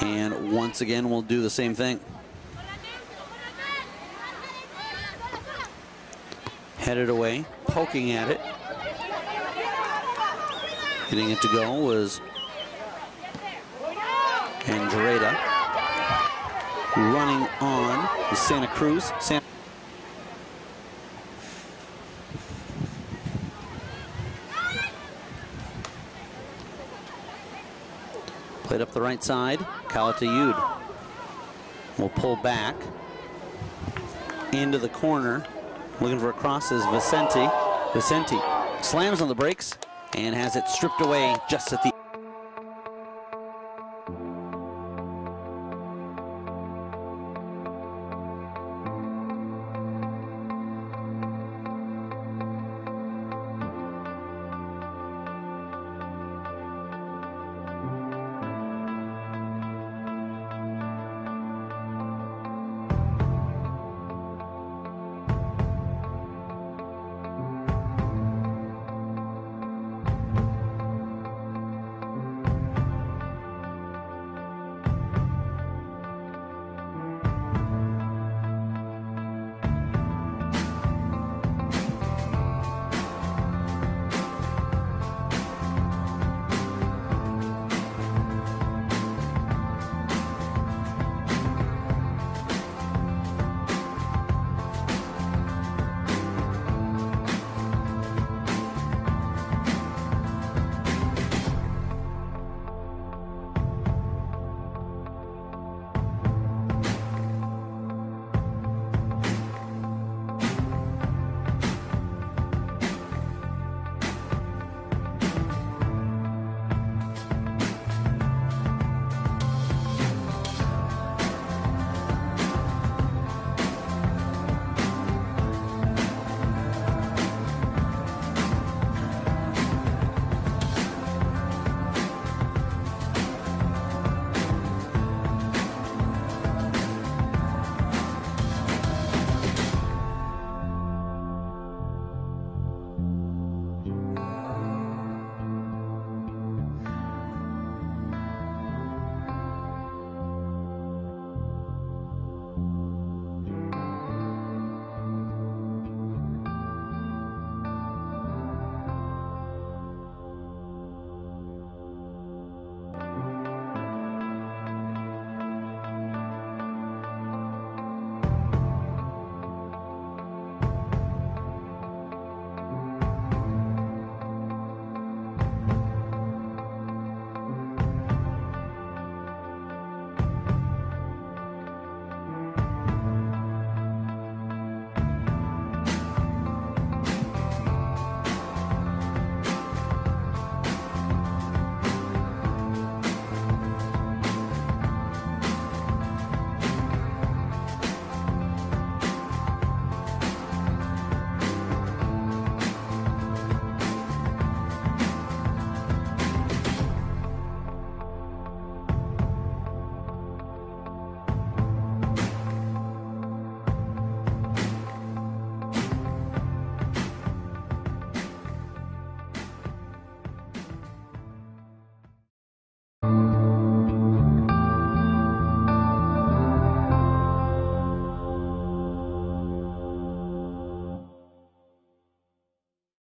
And once again, we'll do the same thing. Headed away, poking at it. Getting it to go was Andreda. Running on Santa Cruz. Santa Played up the right side. Calatayud will pull back into the corner. Looking for a cross is Vicente. Vicente slams on the brakes and has it stripped away just at the